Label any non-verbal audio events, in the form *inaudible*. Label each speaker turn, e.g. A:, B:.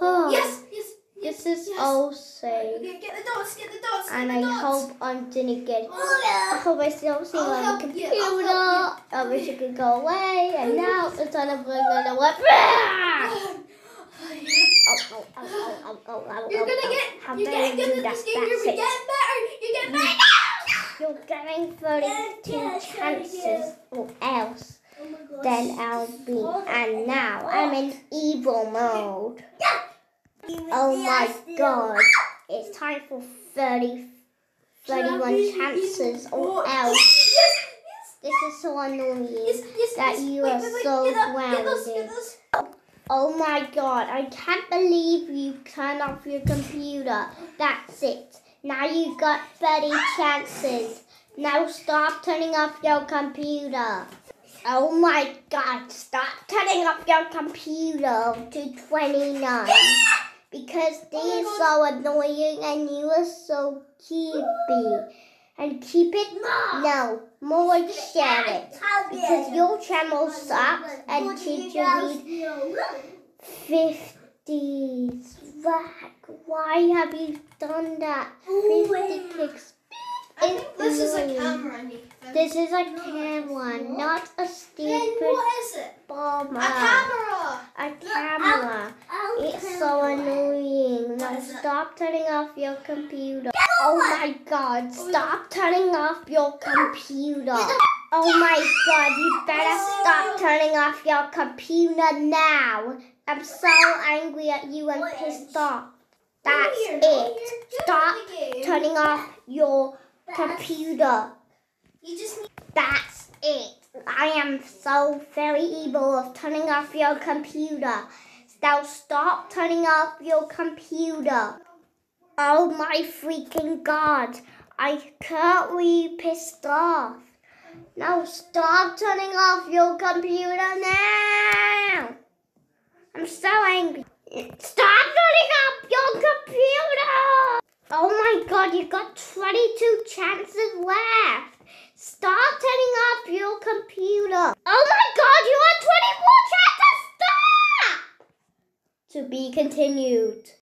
A: Oh,
B: Yes, yes.
A: This
B: yes,
A: is
B: yes.
A: all safe.
B: Okay, get the dots, get the dots,
A: And
B: get
A: I
B: dots.
A: hope I didn't get.
B: Oh,
A: I hope I still see
B: I'll
A: on the
B: you,
A: computer.
B: I'll help
A: I wish it could go away. And *laughs* now it's on a bring on the web. Oh, *laughs* oh, oh, oh, oh, oh, oh,
B: You're
A: oh,
B: gonna
A: oh.
B: get, you're getting good at this game. You're getting better. You're getting better.
A: You're getting 32 chances or else
B: Oh
A: then I'll be. And now I'm in evil mode. Oh my god. It's time for 30, 31 chances or else. *laughs* This is so annoying that you are so
B: Get up, get those, get
A: grounded. Oh my god, I can't believe you turned off your computer. That's it. Now you've got 30 chances. Now stop turning off your computer. Oh my god, stop turning off your computer to 29. Because oh they
B: Oh
A: are so annoying and you are so creepy. And keep it? No, more share it. Because your channel sucks and teacher read 50s. Whack. Why have you done that? 50 kicks.
B: I think this is a
A: annoying.
B: camera, Nathan.
A: This is a camera, not a
B: Then
A: stupid
B: what is it?
A: bomber.
B: A camera.
A: A camera. It's so annoying. Stop turning off your computer. Oh, oh my god, stop turning off your computer. Oh my god, you better stop turning off your computer now. I'm so angry at you and pissed off. That's it. Stop turning off your computer.
B: You just need.
A: That's it. I am so very evil of turning off your computer. Now stop turning off your computer. Oh my freaking god. I can't be pissed off. Now stop turning off your computer now. I'm so angry. Stop turning off your computer. Oh my god, You've got 22 chances left. Stop turning off your computer. Oh my god, you have 24 chances. Stop! To be continued.